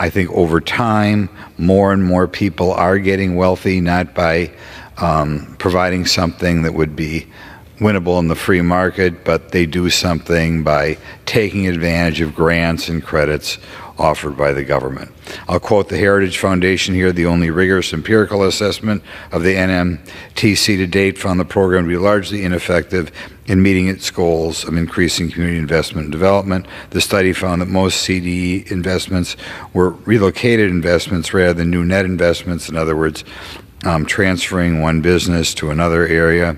I think over time, more and more people are getting wealthy, not by um, providing something that would be winnable in the free market, but they do something by taking advantage of grants and credits offered by the government. I'll quote the Heritage Foundation here the only rigorous empirical assessment of the NMTC to date found the program to be largely ineffective in meeting its goals of increasing community investment and development. The study found that most CDE investments were relocated investments rather than new net investments, in other words, um, transferring one business to another area,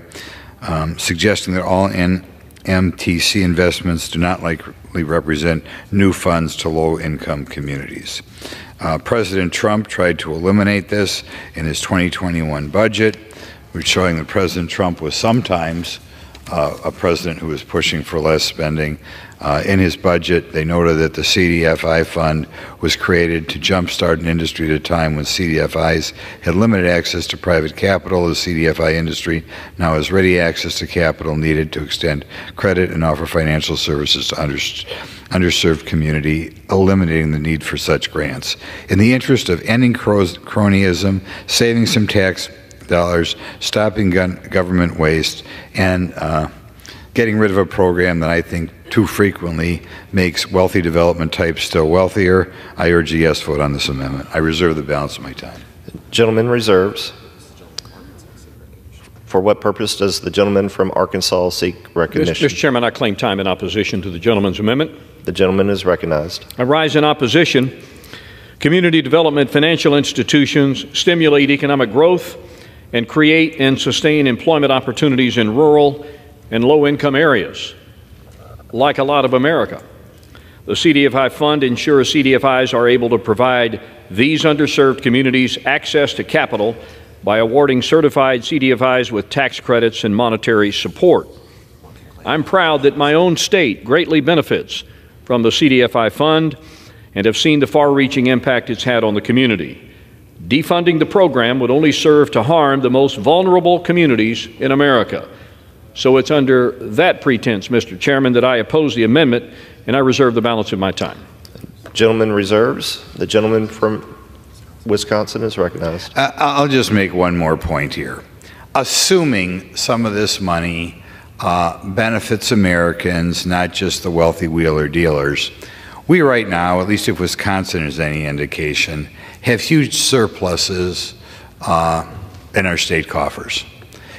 um, suggesting that all NMTC investments do not likely represent new funds to low income communities. Uh, President Trump tried to eliminate this in his 2021 budget, which showing that President Trump was sometimes uh, a president who was pushing for less spending. Uh, in his budget, they noted that the CDFI fund was created to jumpstart an industry at a time when CDFIs had limited access to private capital. The CDFI industry now has ready access to capital needed to extend credit and offer financial services to underserved community, eliminating the need for such grants. In the interest of ending cronyism, saving some tax dollars, stopping government waste, and uh, getting rid of a program that I think too frequently makes wealthy development types still wealthier. I urge a yes vote on this amendment. I reserve the balance of my time. Gentleman reserves. For what purpose does the gentleman from Arkansas seek recognition? Mr. Chairman, I claim time in opposition to the gentleman's amendment. The gentleman is recognized. I rise in opposition. Community development financial institutions stimulate economic growth and create and sustain employment opportunities in rural and low income areas, like a lot of America. The CDFI Fund ensures CDFIs are able to provide these underserved communities access to capital by awarding certified CDFIs with tax credits and monetary support. I'm proud that my own state greatly benefits from the CDFI Fund and have seen the far reaching impact it's had on the community. Defunding the program would only serve to harm the most vulnerable communities in America. So it's under that pretense, Mr. Chairman, that I oppose the amendment and I reserve the balance of my time. Gentleman reserves. The gentleman from Wisconsin is recognized. Uh, I'll just make one more point here. Assuming some of this money uh, benefits Americans, not just the wealthy wheeler dealers, we right now, at least if Wisconsin is any indication, have huge surpluses uh, in our state coffers.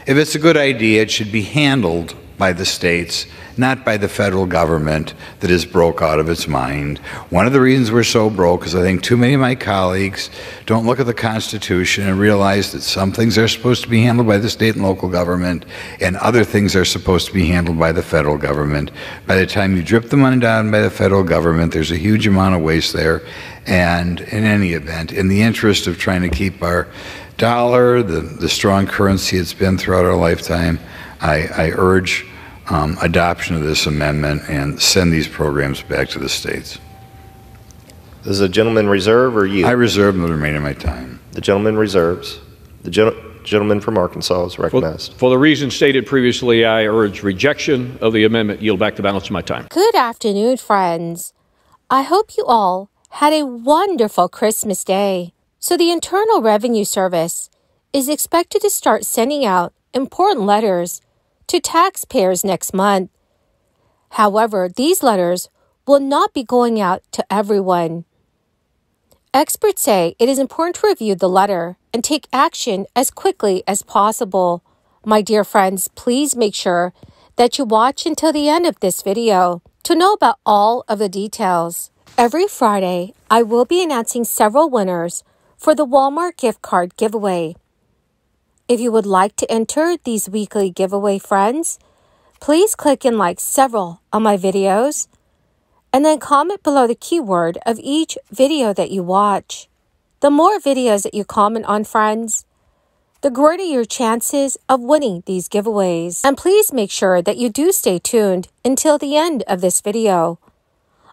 If it's a good idea, it should be handled by the states, not by the federal government that is broke out of its mind. One of the reasons we're so broke is I think too many of my colleagues don't look at the Constitution and realize that some things are supposed to be handled by the state and local government, and other things are supposed to be handled by the federal government. By the time you drip the money down by the federal government, there's a huge amount of waste there. And in any event, in the interest of trying to keep our dollar, the, the strong currency it's been throughout our lifetime, I, I urge um, adoption of this amendment and send these programs back to the states. Does the gentleman reserve or you? I reserve the remainder of my time. The gentleman reserves. The gen- gentleman from Arkansas is recognized. For, for the reasons stated previously, I urge rejection of the amendment. Yield back the balance of my time. Good afternoon, friends. I hope you all had a wonderful Christmas day. So, the Internal Revenue Service is expected to start sending out important letters to taxpayers next month. However, these letters will not be going out to everyone. Experts say it is important to review the letter and take action as quickly as possible. My dear friends, please make sure that you watch until the end of this video to know about all of the details. Every Friday, I will be announcing several winners for the Walmart gift card giveaway. If you would like to enter these weekly giveaway friends, please click and like several of my videos and then comment below the keyword of each video that you watch. The more videos that you comment on friends, the greater your chances of winning these giveaways. And please make sure that you do stay tuned until the end of this video.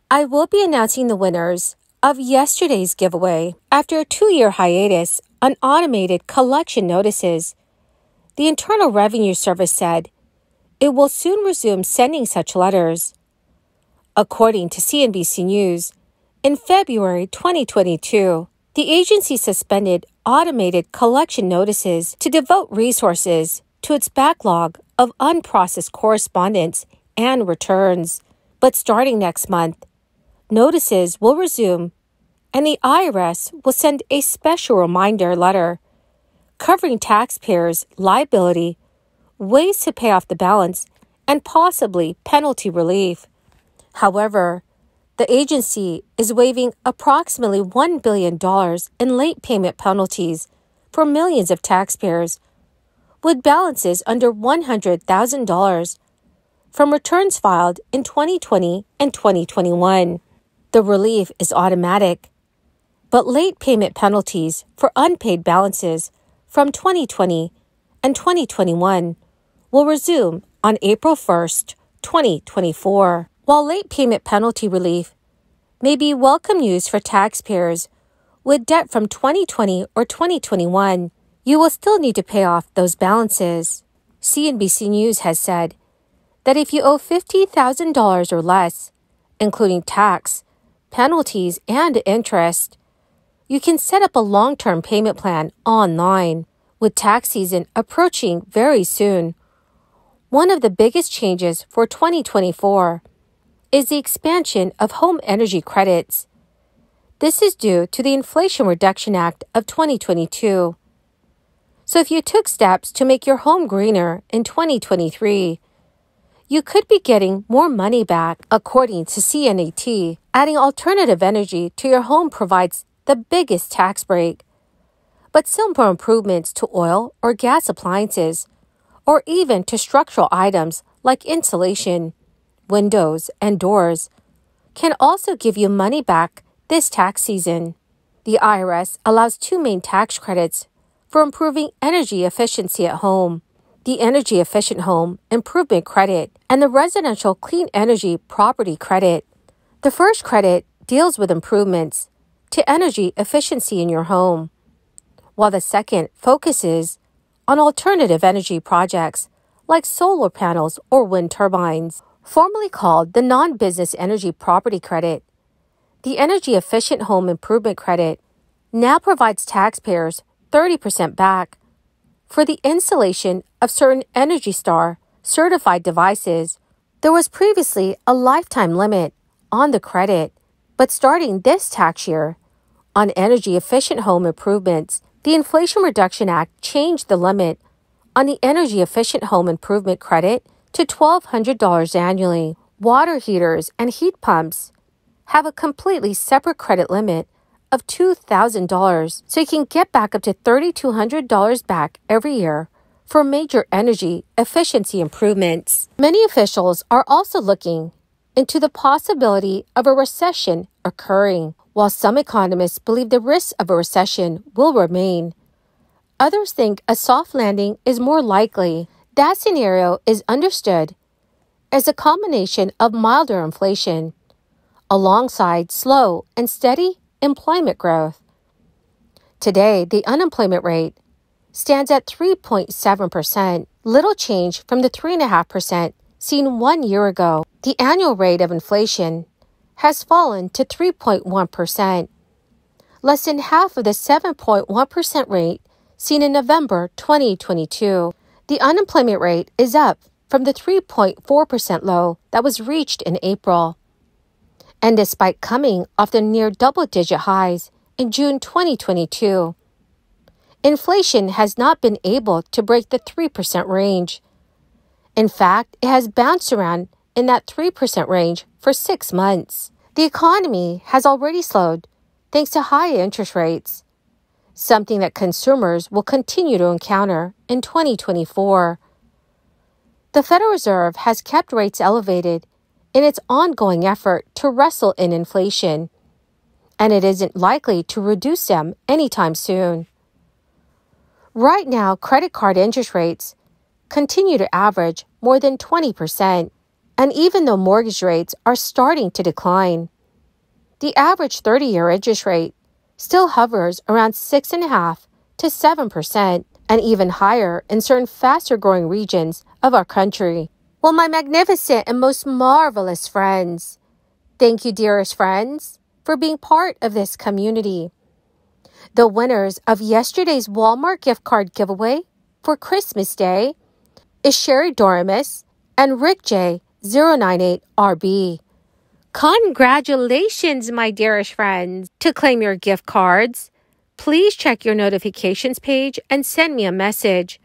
I will be announcing the winners of yesterday's giveaway after a two year hiatus on automated collection notices. The Internal Revenue Service said it will soon resume sending such letters. According to CNBC News, In February 2022, the agency suspended automated collection notices to devote resources to its backlog of unprocessed correspondence and returns. But starting next month, notices will resume and the IRS will send a special reminder letter covering taxpayers' liability, ways to pay off the balance, and possibly penalty relief. However, the agency is waiving approximately $1 billion in late payment penalties for millions of taxpayers with balances under $100,000 from returns filed in 2020 and 2021. The relief is automatic, but late payment penalties for unpaid balances from 2020 and 2021 will resume on April 1st, 2024. While late payment penalty relief may be welcome news for taxpayers with debt from 2020 or 2021, you will still need to pay off those balances. CNBC News has said that if you owe $50,000 or less, including tax, penalties, and interest, you can set up a long term payment plan online. With tax season approaching very soon, one of the biggest changes for 2024 is the expansion of home energy credits. This is due to the Inflation Reduction Act of 2022. So if you took steps to make your home greener in 2023, you could be getting more money back, according to CNET. Adding alternative energy to your home provides the biggest tax break. But simple improvements to oil or gas appliances, or even to structural items like insulation, windows, and doors, can also give you money back this tax season. The IRS allows two main tax credits for improving energy efficiency at home the Energy Efficient Home Improvement Credit and the Residential Clean Energy Property Credit. The first credit deals with improvements to energy efficiency in your home, while the second focuses on alternative energy projects like solar panels or wind turbines. Formerly called the Non Business Energy Property Credit, the Energy Efficient Home Improvement Credit now provides taxpayers 30% back for the installation of certain Energy Star certified devices. There was previously a lifetime limit on the credit, but starting this tax year, on energy efficient home improvements, the Inflation Reduction Act changed the limit on the energy efficient home improvement credit to $1,200 annually. Water heaters and heat pumps have a completely separate credit limit of $2,000, so you can get back up to $3,200 back every year for major energy efficiency improvements. Many officials are also looking into the possibility of a recession occurring. While some economists believe the risk of a recession will remain, others think a soft landing is more likely. That scenario is understood as a combination of milder inflation alongside slow and steady employment growth. Today, the unemployment rate stands at 3.7%, little change from the 3.5% seen one year ago. The annual rate of inflation has fallen to 3.1%, less than half of the 7.1% rate seen in November 2022. The unemployment rate is up from the 3.4% low that was reached in April. And despite coming off the near double digit highs in June 2022, inflation has not been able to break the 3% range. In fact, it has bounced around in that 3% range for six months. The economy has already slowed thanks to high interest rates, something that consumers will continue to encounter in 2024. The Federal Reserve has kept rates elevated in its ongoing effort to wrestle in inflation, and it isn't likely to reduce them anytime soon. Right now, credit card interest rates continue to average more than 20%. And even though mortgage rates are starting to decline, the average 30 year interest rate still hovers around 6.5 to 7%, and even higher in certain faster growing regions of our country. Well, my magnificent and most marvelous friends, thank you, dearest friends, for being part of this community. The winners of yesterday's Walmart gift card giveaway for Christmas Day is Sherry Doremus and Rick J. 098RB. Congratulations, my dearest friends! To claim your gift cards, please check your notifications page and send me a message.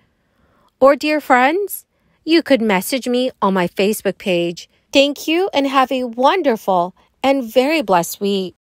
Or, dear friends, you could message me on my Facebook page. Thank you and have a wonderful and very blessed week.